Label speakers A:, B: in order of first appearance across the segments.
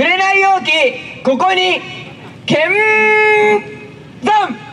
A: 紅容器ここに剣山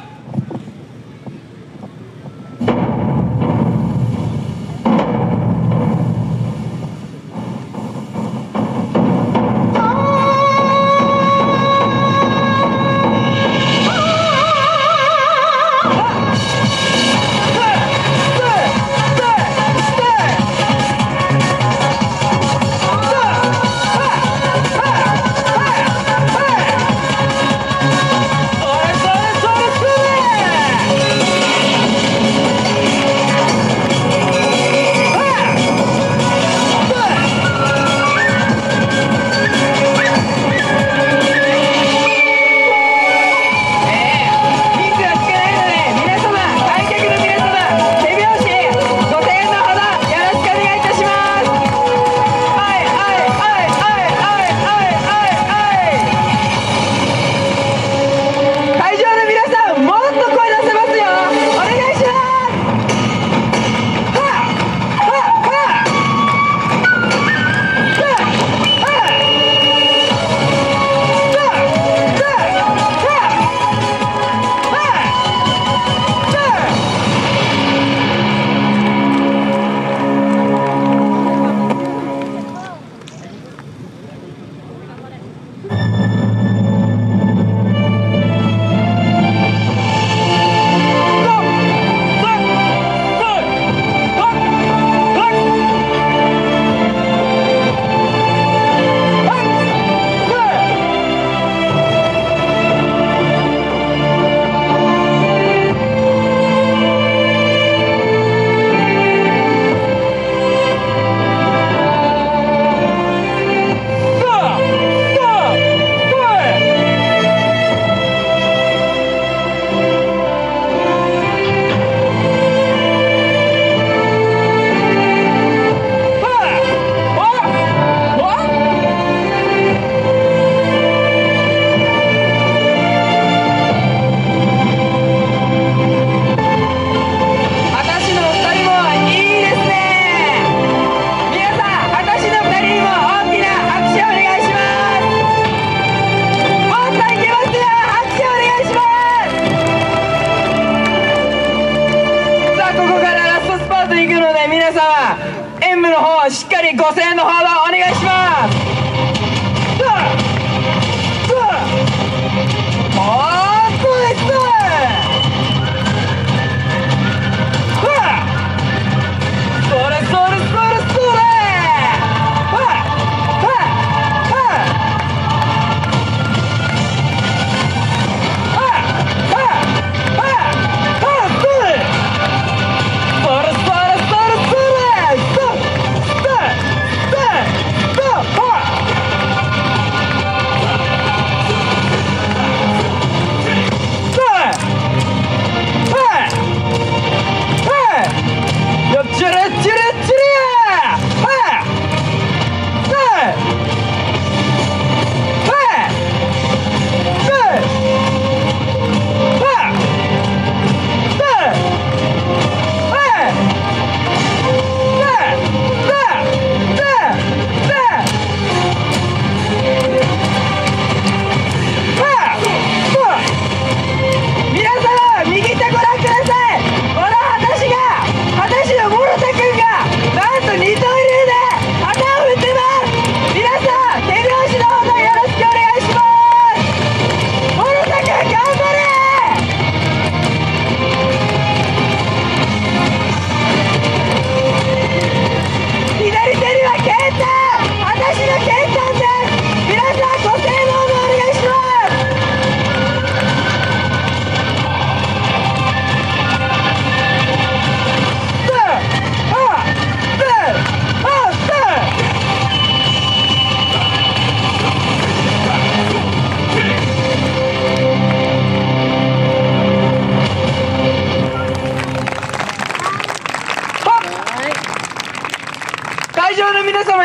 A: 5000円のフォローお願いします。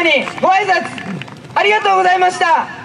A: にご挨拶ありがとうございました。